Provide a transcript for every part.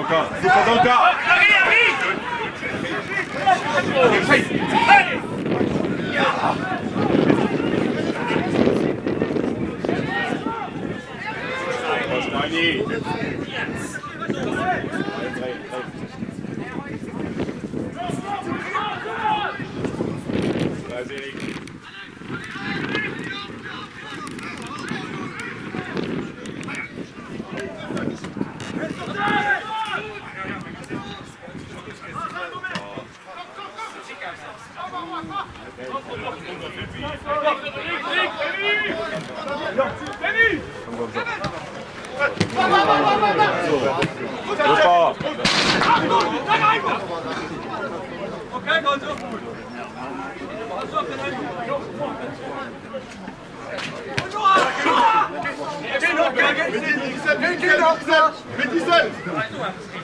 Donka, super Donka! Steini! Super! Okay, ganz gut.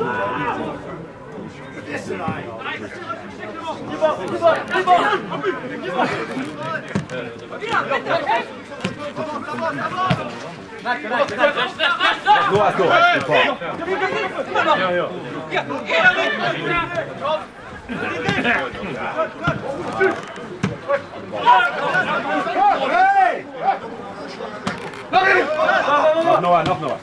no Noah, noch Noah.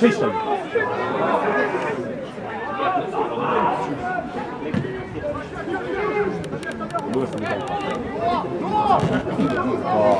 Chase them. 모였습니다. 아.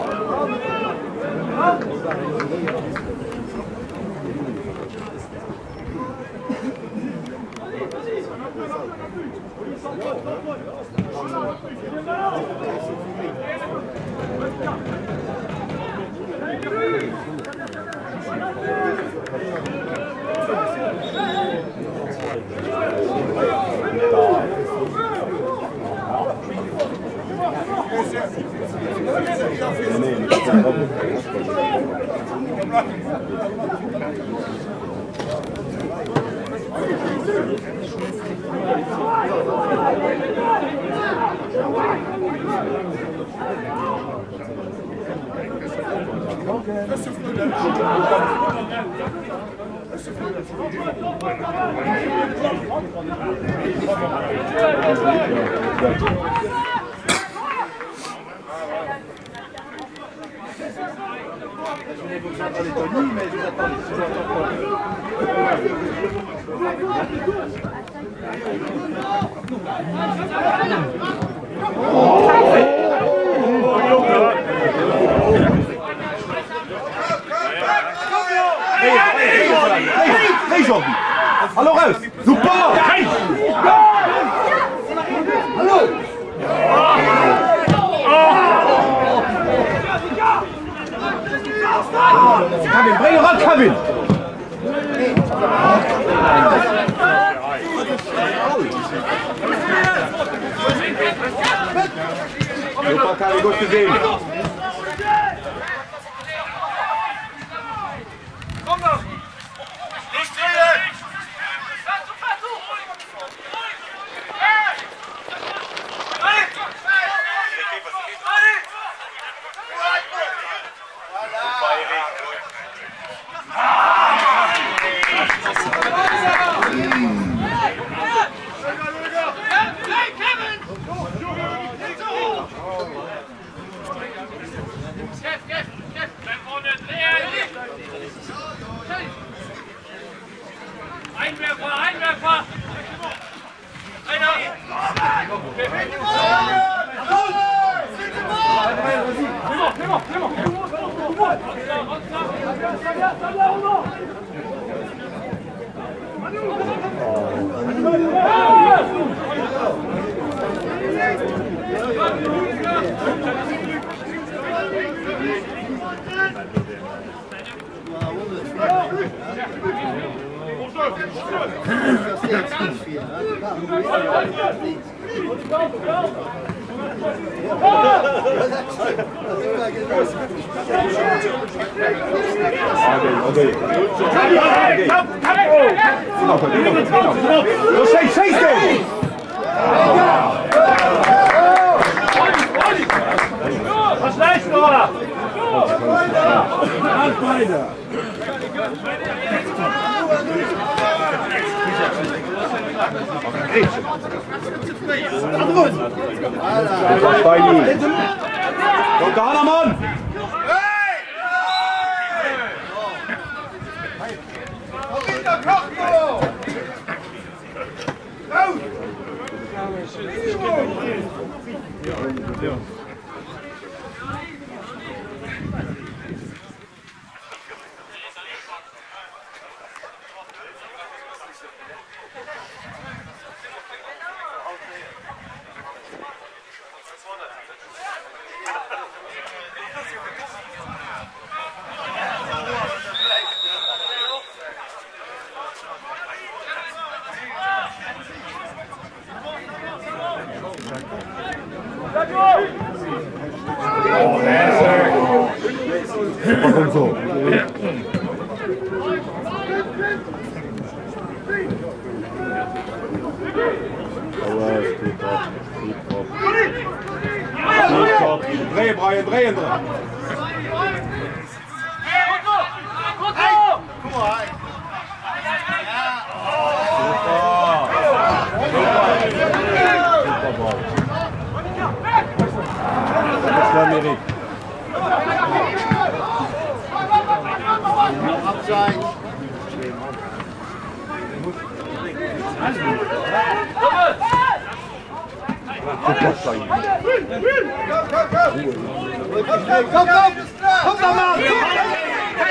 どん Beide. Beide. Dr. Hannemann! Hey!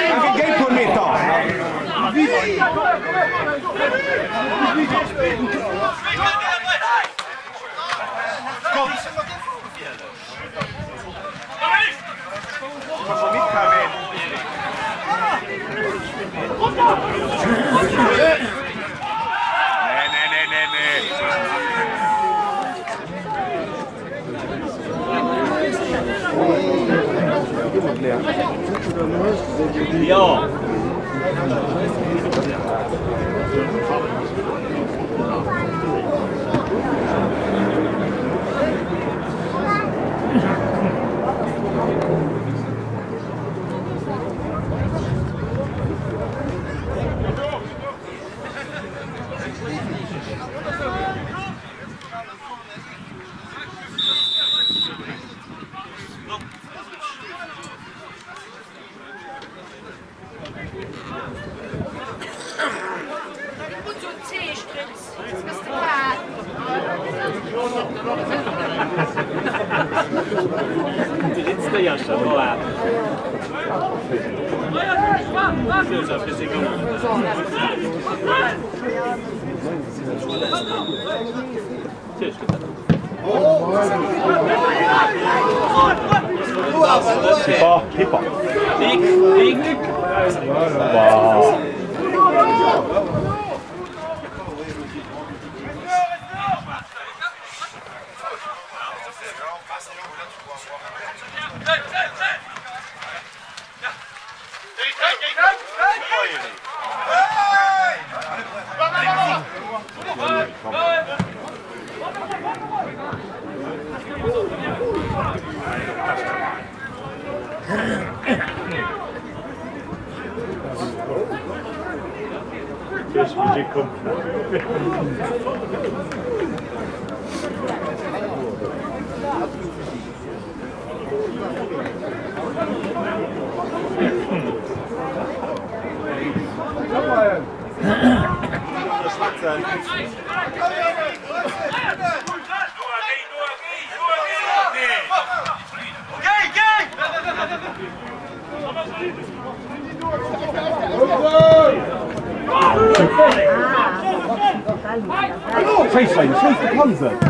Danke, Geldkilometer. Nee, nee, clair. Yo. Mal. Das ist ein bisschen Super. Hipper. Dick, Dick. Wow. Chase lane, chase the Panzer.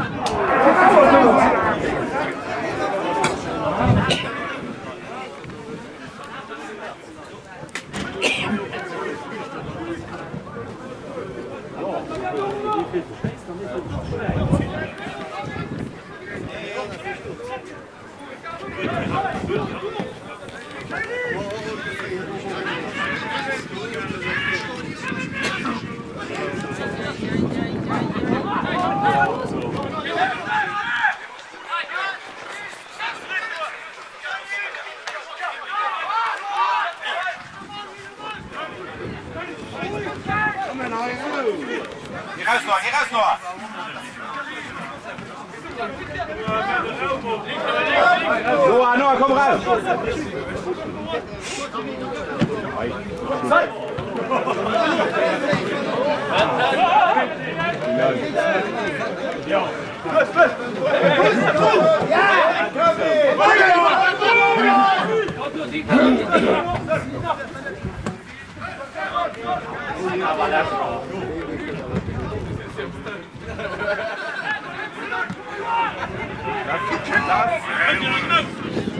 عندي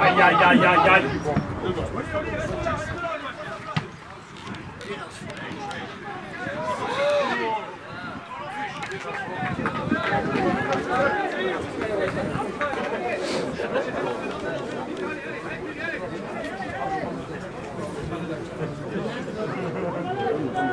Ay, ay, ay, ay, ay. Bon,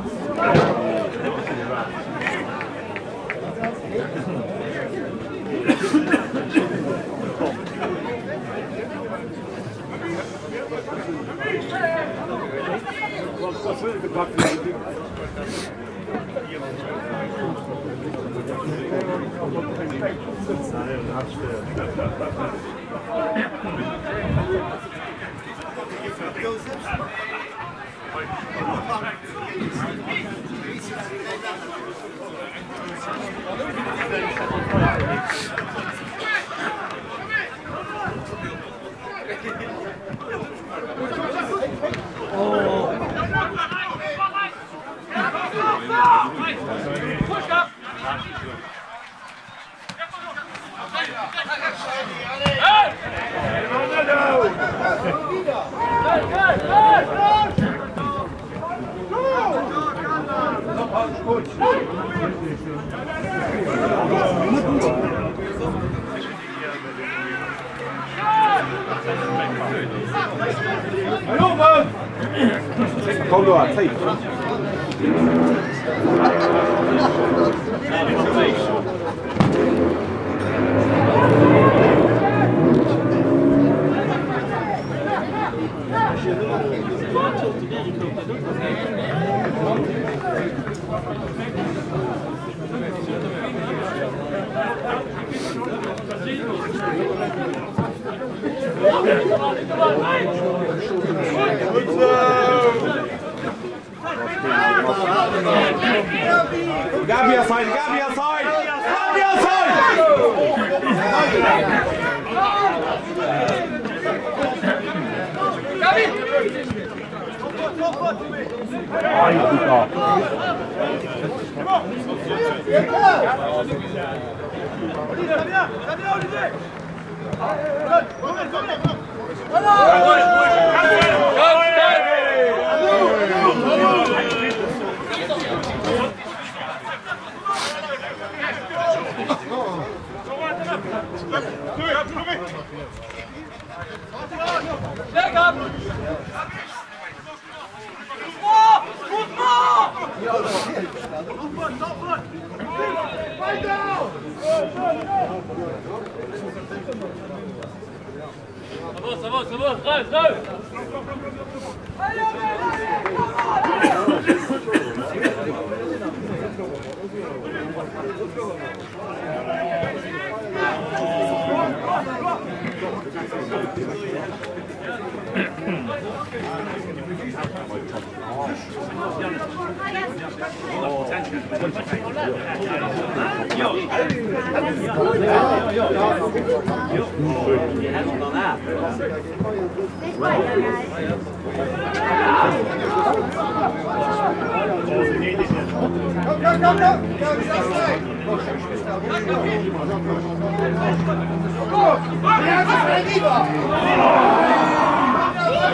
Ja, Gabi aside, Gabi aside! Gabi aside! Ai, puta. Back up! ça va, ça va, brave, brave Allez, Go, go, go!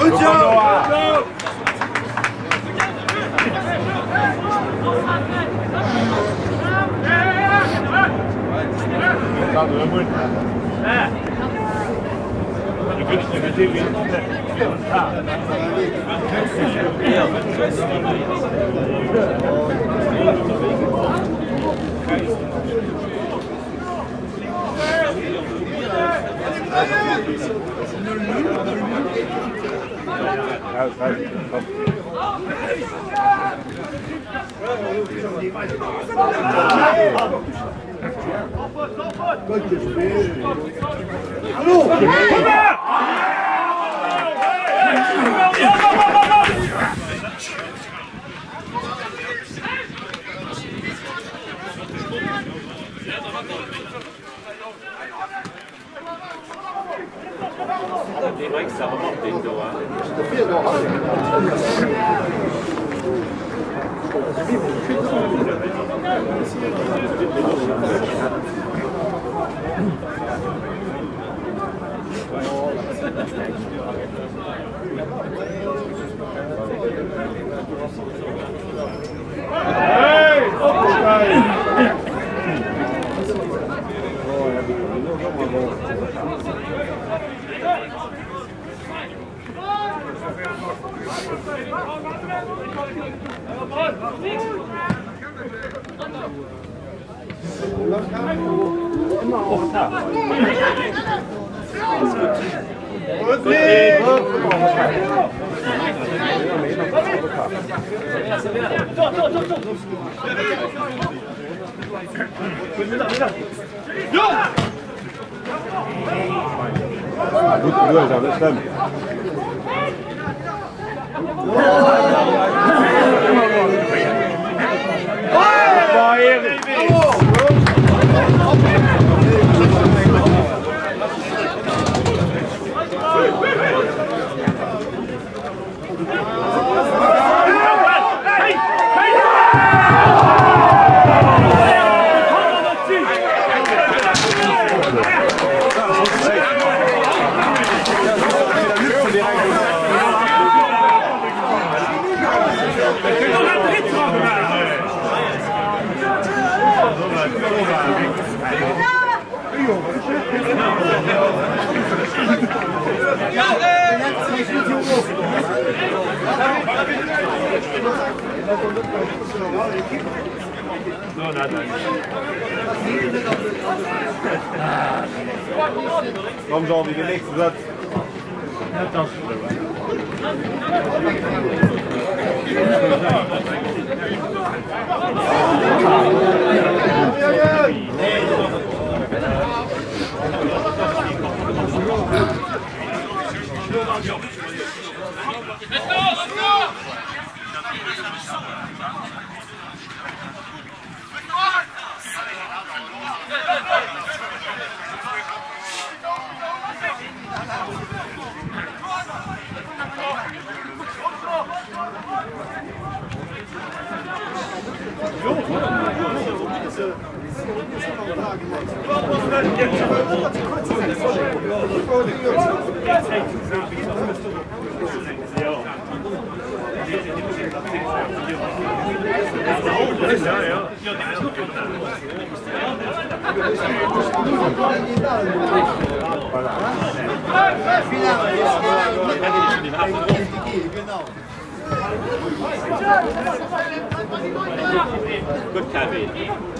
Dat doen we Allô Det var ikke samme måltid då va? Hey! Oh, Gut, gut, Vai, Henrique! no, no. Waarom zal die de lichten dat? Net als. Let's go, let's go! Genau. Gut, Kevin.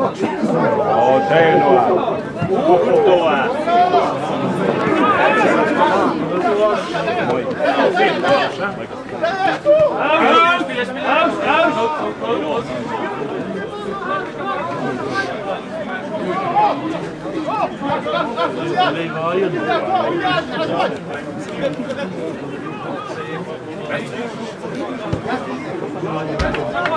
O tenua, putoa. Thank you.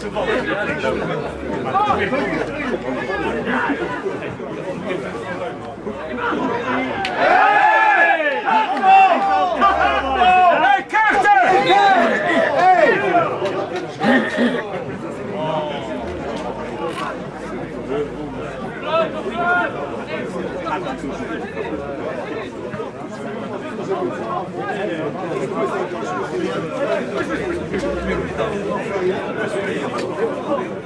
Muito bom. Thank you. 감사합니다.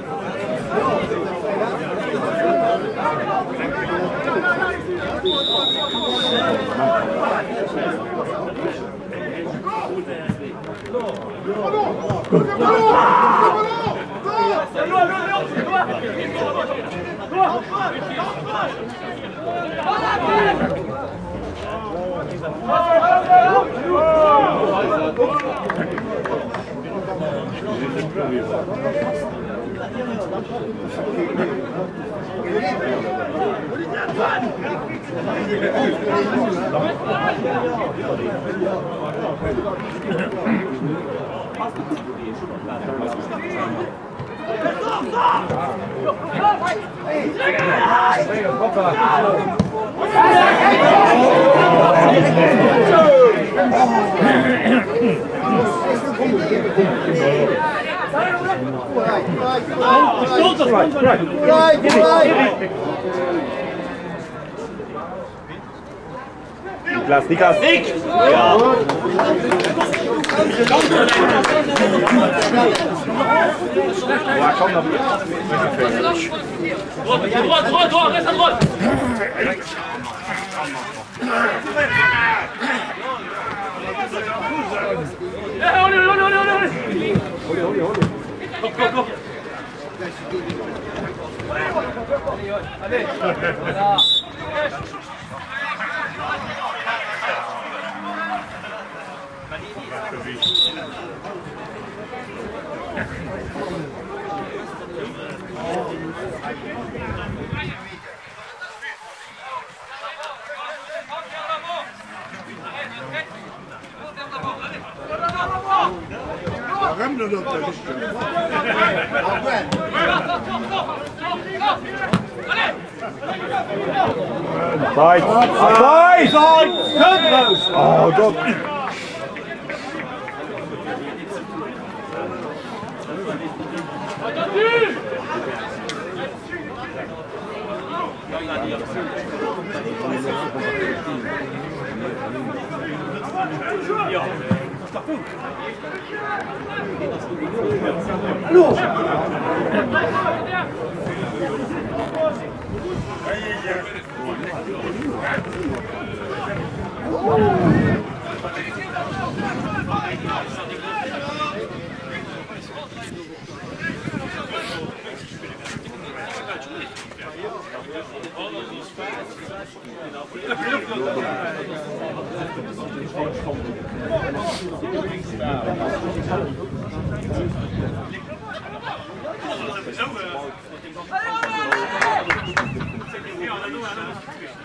Hey, Stoß, das kommt right, right, right, right. Niklas, Niklas. Nick! Ja. Ja, komm Ja, Rot, rot, rot, rot, rot. Ja, hol, hol, hol, hol, hol. Hol, hol, hol. Komm, komm, komm. Thank you. Hamlet up there, this gentleman. Right. Right. Right. Oh, God. Yeah. Allô oh Allez, allez, allez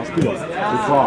Aspira. Ufa.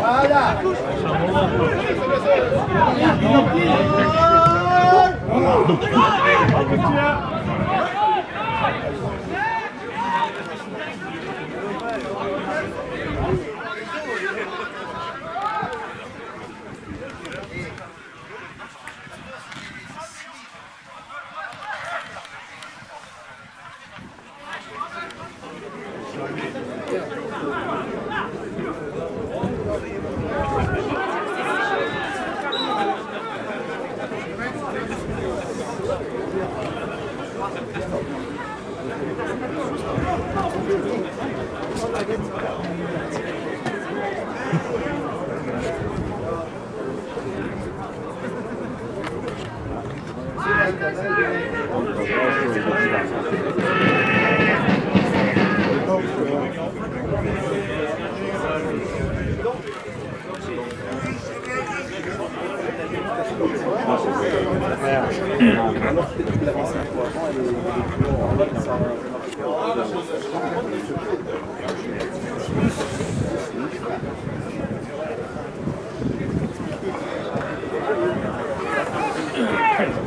Cheers!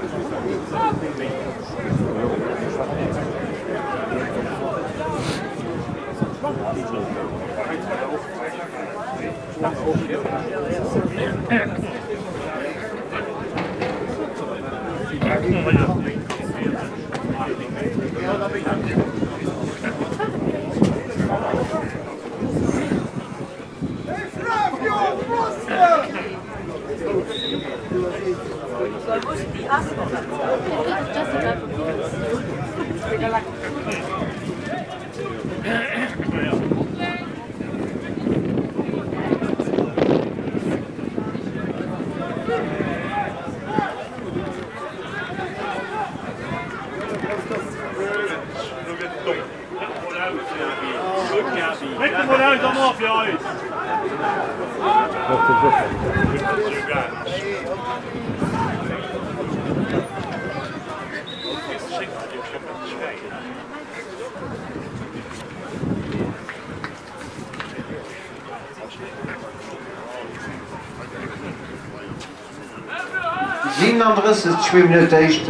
letzten zwei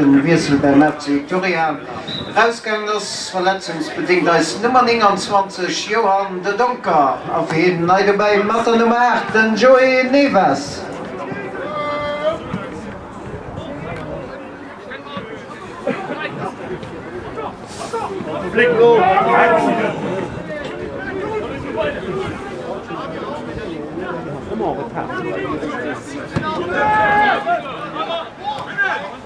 in Wiesel beim FC rausgang Ausgängers verletzungsbedingt als Nummer 29 Johann de Donker. Auf jeden leider bei Matter Nummer 8 den Joey Neves. Come on, we're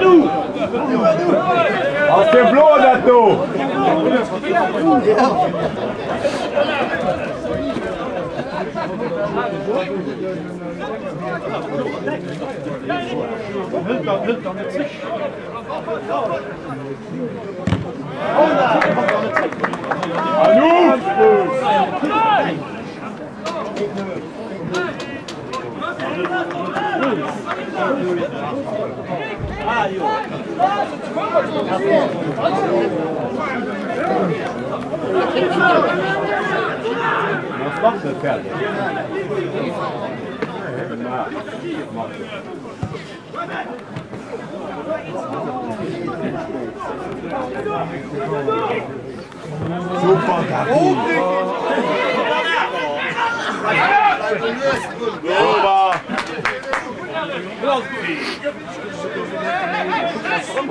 Doe! Als je bloed dat doe! Anu! Wat wacht 아유. Super!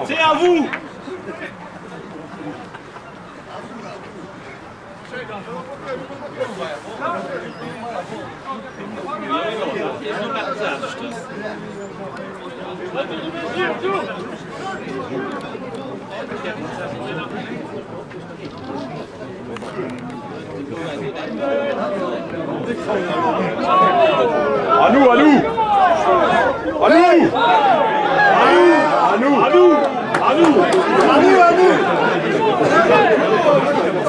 C'est à vous À nous, à nous. À nous. À nous. À nous. À nous. À nous À nous. À nous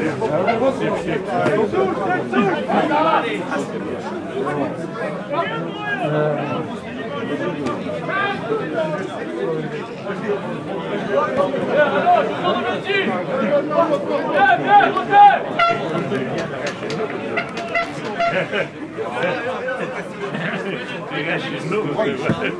da wieder Super!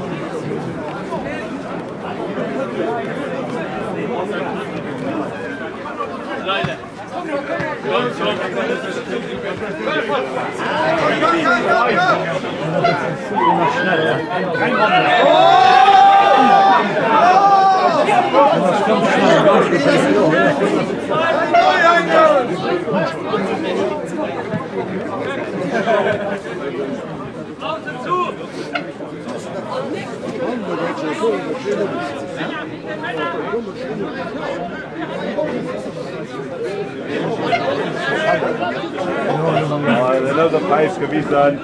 Außen zu! Oh, they love the pipes, could be done.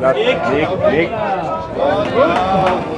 Leg, leg, leg.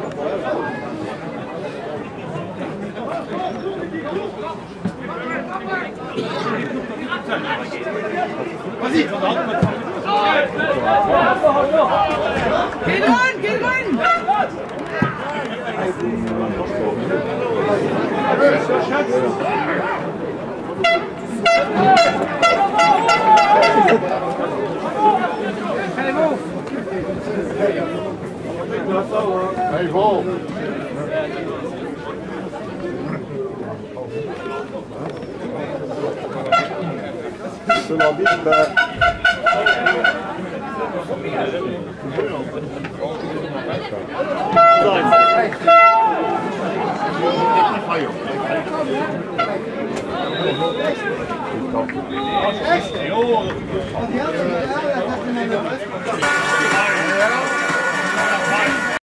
Vas-y Allez, bon. Zullen we